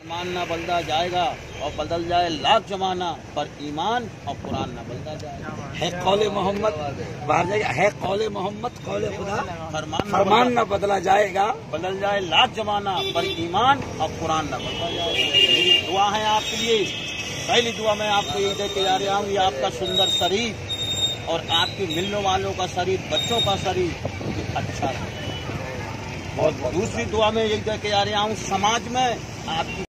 फरमान न बदला जाएगा और बदल जाए लाख जमाना पर ईमान और कुरान न बलदा जाएगा है कौले मोहम्मद? बाहर जाएगा है कौले मोहम्मद? कौले खुदा? फरमान न फरमान ना बदला जाएगा। बदल जाए लाख जमाना पर ईमान और कुरान ना बदला जाएगा दुआ है आपके लिए। पहली दुआ मैं आपको यही दे के जा रहा हूँ ये आपका सुंदर शरीर और आपके मिलने वालों का शरीर बच्चों का शरीर अच्छा रहे और दूसरी दुआ में यही दे के जा रहा हूँ समाज में आपकी